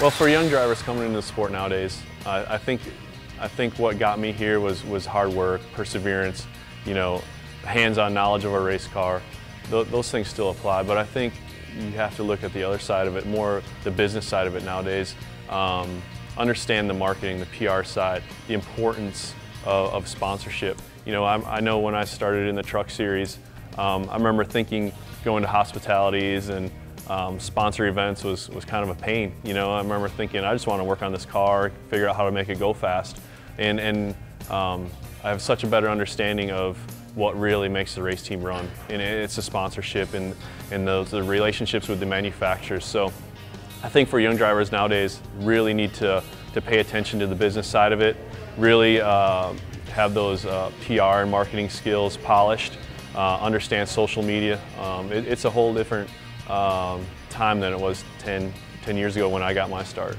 Well, for young drivers coming into the sport nowadays, I think I think what got me here was was hard work, perseverance, you know, hands-on knowledge of a race car. Th those things still apply, but I think you have to look at the other side of it, more the business side of it nowadays. Um, understand the marketing, the PR side, the importance of, of sponsorship. You know, I'm, i know when I started in the truck series, um, I remember thinking going to hospitalities and um, sponsor events was, was kind of a pain. You know, I remember thinking, I just want to work on this car, figure out how to make it go fast. And, and um, I have such a better understanding of what really makes the race team run. And it's the sponsorship and, and those, the relationships with the manufacturers. So I think for young drivers nowadays, really need to, to pay attention to the business side of it, really uh, have those uh, PR and marketing skills polished, uh, understand social media. Um, it, it's a whole different um, time than it was 10, 10 years ago when I got my start.